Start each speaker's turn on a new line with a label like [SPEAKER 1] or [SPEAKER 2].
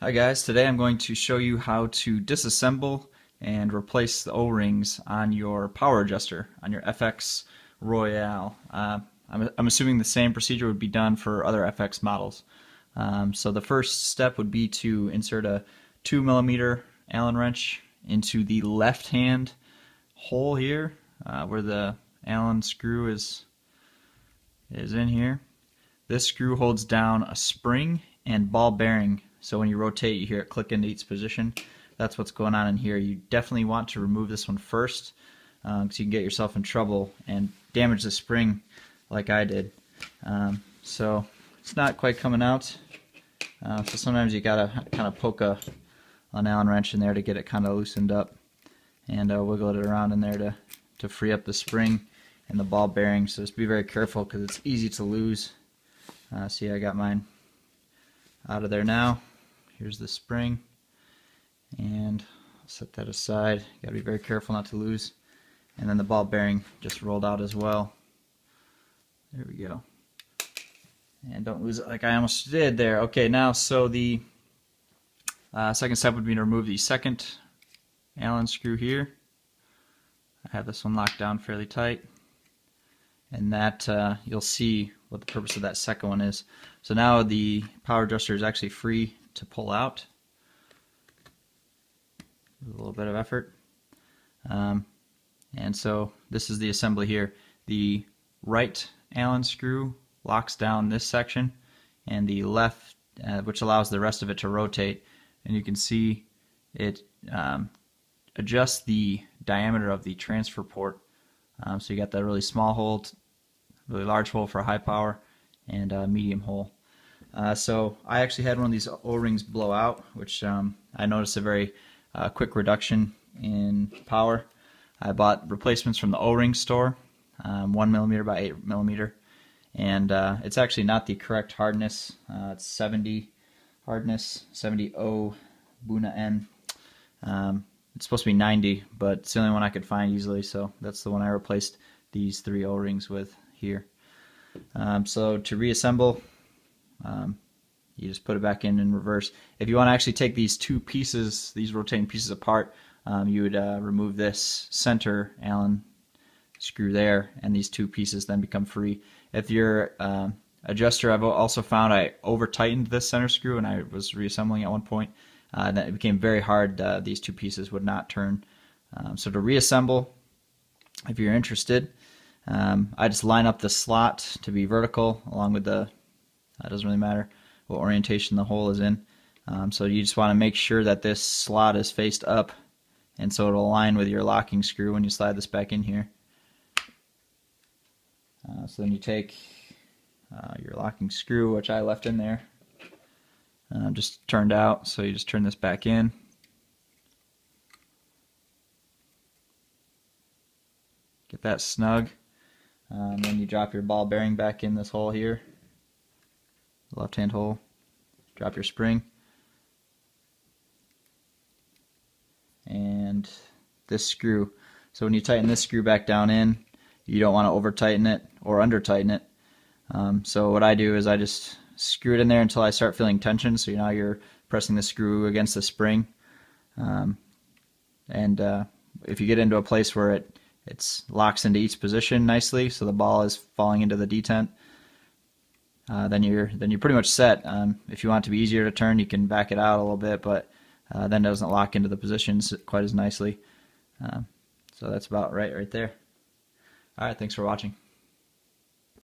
[SPEAKER 1] Hi guys, today I'm going to show you how to disassemble and replace the O-rings on your power adjuster, on your FX Royale. Uh, I'm, I'm, assuming the same procedure would be done for other FX models. Um, so the first step would be to insert a 2 millimeter Allen wrench into the left hand hole here uh, where the Allen screw is, is in here. This screw holds down a spring and ball bearing so when you rotate, you hear it click into each position. That's what's going on in here. You definitely want to remove this one first because um, you can get yourself in trouble and damage the spring like I did. Um, so it's not quite coming out. Uh, so sometimes you gotta kind of poke a, an Allen wrench in there to get it kind of loosened up and uh, wiggle it around in there to, to free up the spring and the ball bearing. So just be very careful because it's easy to lose. Uh, see, I got mine out of there now. Here's the spring and set that aside. You gotta be very careful not to lose. And then the ball bearing just rolled out as well. There we go. And don't lose it like I almost did there. Okay, now so the uh, second step would be to remove the second Allen screw here. I have this one locked down fairly tight. And that uh, you'll see what the purpose of that second one is. So now the power adjuster is actually free to pull out. A little bit of effort. Um, and so this is the assembly here. The right Allen screw locks down this section and the left, uh, which allows the rest of it to rotate. And you can see it um, adjusts the diameter of the transfer port. Um, so you got that really small hole, really large hole for high power, and a medium hole. Uh, so I actually had one of these O-rings blow out, which um, I noticed a very uh, quick reduction in power. I bought replacements from the O-ring store, um, one millimeter by eight millimeter, and uh, it's actually not the correct hardness. Uh, it's 70 hardness, 70 O Buna N. Um, it's supposed to be 90, but it's the only one I could find easily, so that's the one I replaced these three O-rings with here. Um, so to reassemble, um, you just put it back in in reverse. If you want to actually take these two pieces, these rotating pieces apart, um, you would uh, remove this center Allen screw there, and these two pieces then become free. If your uh, adjuster, I've also found I over tightened this center screw, and I was reassembling at one point. Uh, that it became very hard. Uh, these two pieces would not turn. Um, so to reassemble, if you're interested, um, I just line up the slot to be vertical along with the it doesn't really matter what orientation the hole is in. Um, so you just want to make sure that this slot is faced up and so it'll align with your locking screw when you slide this back in here. Uh, so then you take uh, your locking screw, which I left in there, uh, just turned out, so you just turn this back in. Get that snug. Um, then you drop your ball bearing back in this hole here left hand hole, drop your spring, and this screw. So when you tighten this screw back down in, you don't want to over tighten it or under tighten it. Um, so what I do is I just screw it in there until I start feeling tension. So now you're pressing the screw against the spring. Um, and uh, if you get into a place where it it's locks into each position nicely, so the ball is falling into the detent, uh, then you're then you're pretty much set. Um, if you want it to be easier to turn, you can back it out a little bit, but uh, then it doesn't lock into the positions quite as nicely. Um, so that's about right right there. All right, thanks for watching.